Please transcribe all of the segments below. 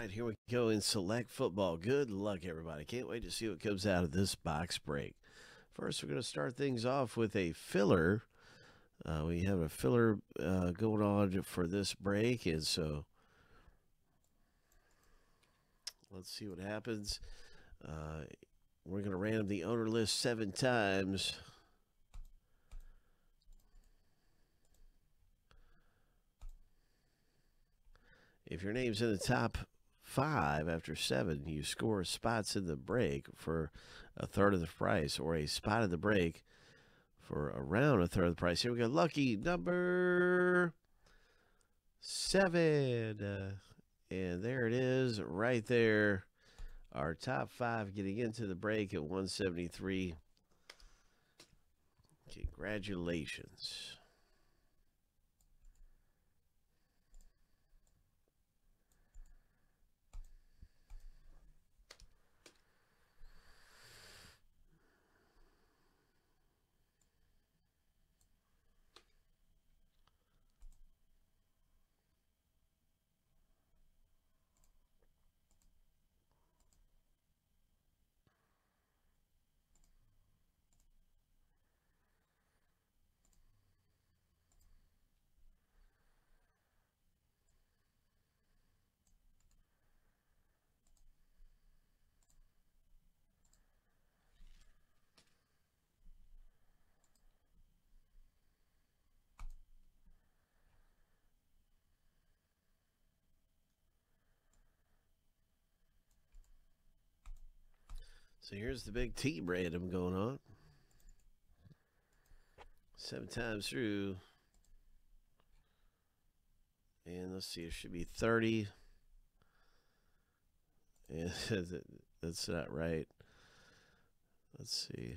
right, here we go in select football. Good luck, everybody. Can't wait to see what comes out of this box break. First, we're going to start things off with a filler. Uh, we have a filler uh, going on for this break, and so let's see what happens. Uh, we're going to random the owner list seven times. If your name's in the top five after seven, you score spots in the break for a third of the price, or a spot in the break for around a third of the price. Here we go. Lucky number seven. Uh, and there it is, right there. Our top five getting into the break at 173. Congratulations. So here's the big T random going on. Seven times through. And let's see, it should be 30. And that's not right. Let's see.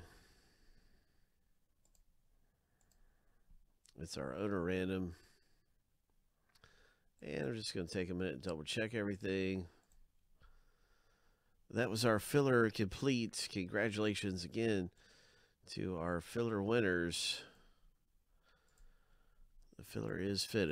It's our owner random. And I'm just going to take a minute and double check everything. That was our filler complete. Congratulations again to our filler winners. The filler is finished.